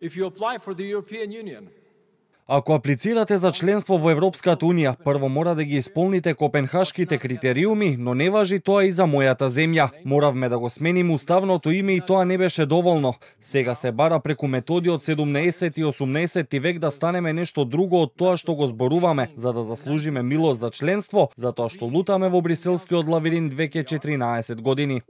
if you apply for the European Union. Ако аплицирате за членство во Европската Унија, прво мора да ги исполните Копенхашките критериуми, но не важи тоа и за мојата земја. Моравме да го смениме уставното име и тоа не беше доволно. Сега се бара преку методи од 17 и 18 век да станеме нешто друго од тоа што го зборуваме, за да заслужиме милост за членство, затоа што лутаме во бриселскиот лавирин веќе 14 години.